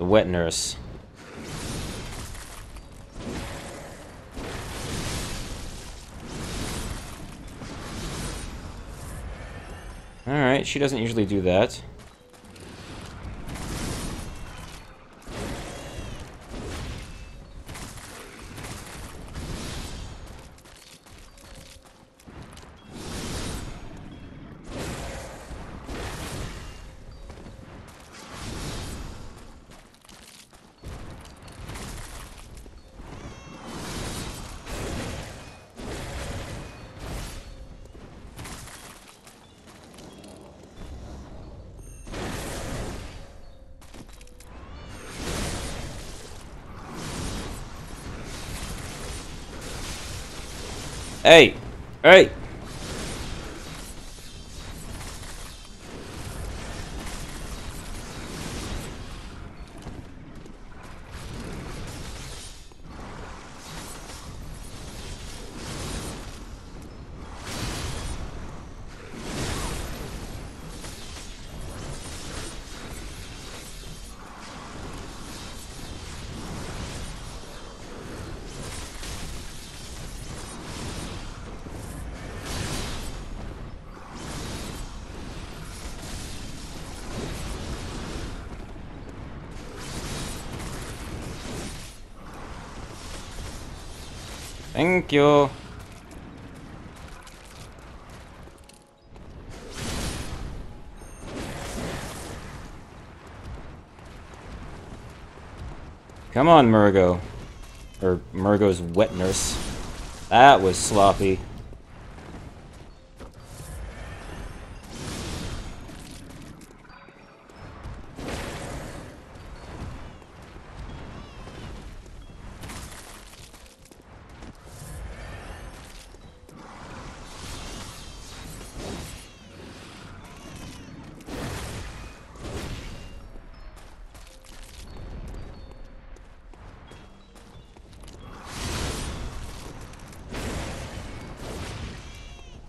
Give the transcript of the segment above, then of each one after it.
The wet nurse. Alright, she doesn't usually do that. Hey! Hey! Thank you. Come on, Mergo. Or Mergo's wet nurse. That was sloppy.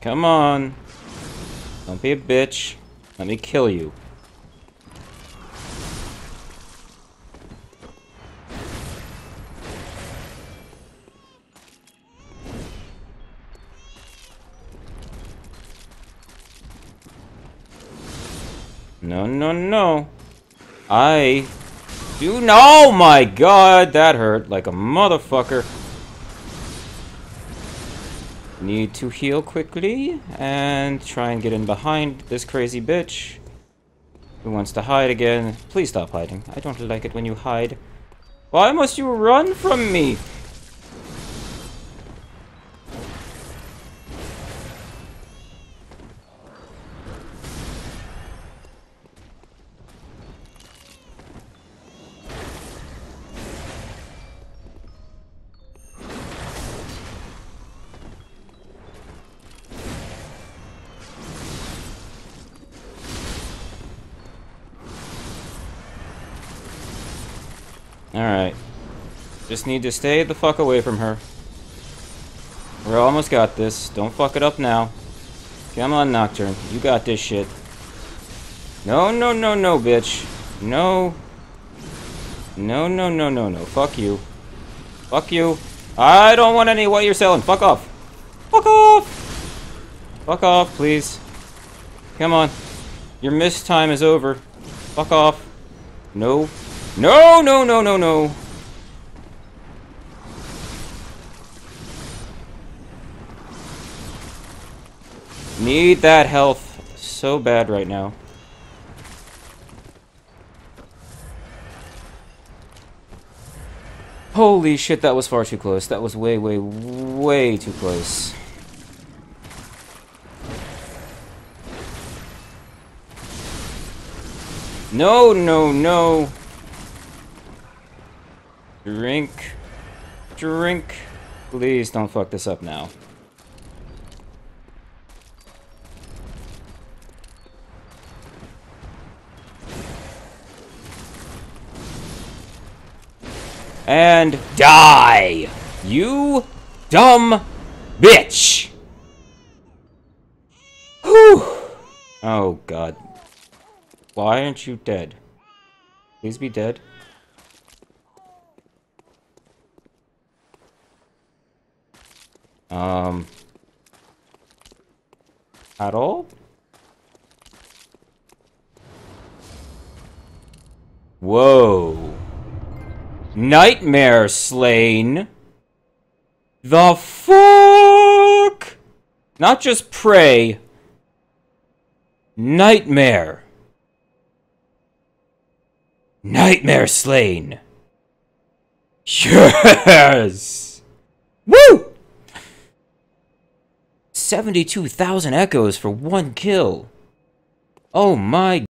Come on. Don't be a bitch. Let me kill you. No, no, no. I do. Oh my god, that hurt like a motherfucker. Need to heal quickly and try and get in behind this crazy bitch who wants to hide again. Please stop hiding. I don't like it when you hide. Why must you run from me? Alright. Just need to stay the fuck away from her. We almost got this. Don't fuck it up now. Come on, Nocturne. You got this shit. No, no, no, no, bitch. No. No, no, no, no, no. Fuck you. Fuck you. I don't want any what you're selling. Fuck off. Fuck off! Fuck off, please. Come on. Your missed time is over. Fuck off. No. No, no, no, no, no. Need that health so bad right now. Holy shit, that was far too close. That was way, way, way too close. No, no, no. Drink. Drink. Please don't fuck this up now. And die! You dumb bitch! Whew! Oh, God. Why aren't you dead? Please be dead. Um. At all? Whoa. Nightmare slain. The fuck? Not just prey. Nightmare. Nightmare slain. Yes! Woo! 72,000 echoes for one kill. Oh my